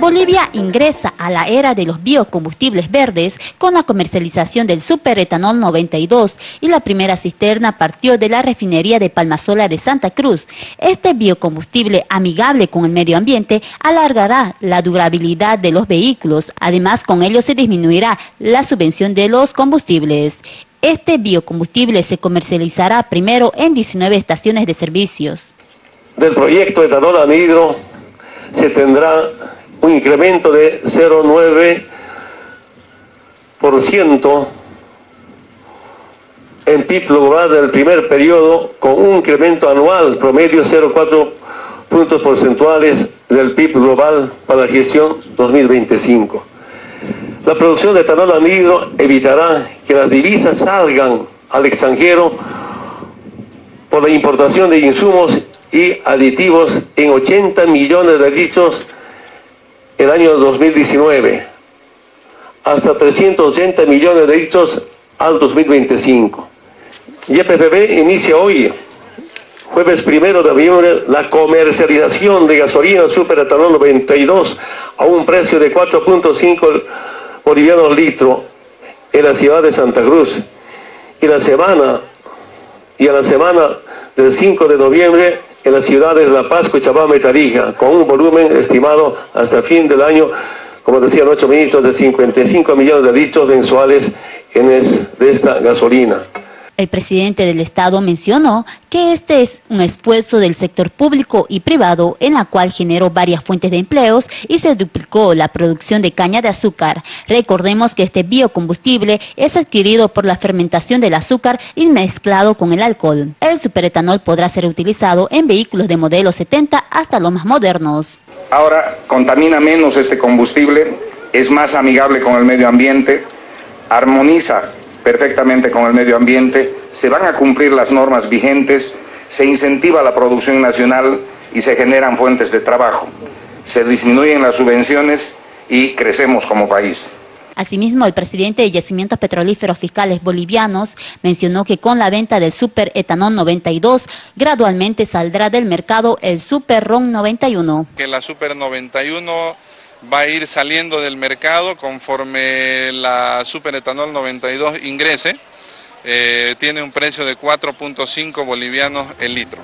Bolivia ingresa a la era de los biocombustibles verdes con la comercialización del superetanol 92 y la primera cisterna partió de la refinería de Palmasola de Santa Cruz. Este biocombustible amigable con el medio ambiente alargará la durabilidad de los vehículos, además con ello se disminuirá la subvención de los combustibles. Este biocombustible se comercializará primero en 19 estaciones de servicios. Del proyecto etanol anhidro se tendrá un incremento de 0,9% en PIB global del primer periodo, con un incremento anual promedio 0,4 puntos porcentuales del PIB global para la gestión 2025. La producción de etanol anhidro evitará que las divisas salgan al extranjero por la importación de insumos y aditivos en 80 millones de litros el año 2019, hasta 380 millones de litros al 2025. YPPB inicia hoy, jueves primero de noviembre, la comercialización de gasolina superetanol 92 a un precio de 4.5 bolivianos litro en la ciudad de Santa Cruz. Y la semana, y a la semana del 5 de noviembre en las ciudades de La Paz, Cochabamba y Tarija, con un volumen estimado hasta el fin del año, como decían ocho ministros, de 55 millones de litros mensuales en de esta gasolina. El presidente del Estado mencionó que este es un esfuerzo del sector público y privado en la cual generó varias fuentes de empleos y se duplicó la producción de caña de azúcar. Recordemos que este biocombustible es adquirido por la fermentación del azúcar y mezclado con el alcohol. El superetanol podrá ser utilizado en vehículos de modelo 70 hasta los más modernos. Ahora contamina menos este combustible, es más amigable con el medio ambiente, armoniza perfectamente con el medio ambiente, se van a cumplir las normas vigentes, se incentiva la producción nacional y se generan fuentes de trabajo, se disminuyen las subvenciones y crecemos como país. Asimismo, el presidente de Yacimientos Petrolíferos Fiscales Bolivianos mencionó que con la venta del Super Etanol 92, gradualmente saldrá del mercado el Super RON 91. Que la Super 91 va a ir saliendo del mercado conforme la superetanol 92 ingrese. Eh, tiene un precio de 4.5 bolivianos el litro.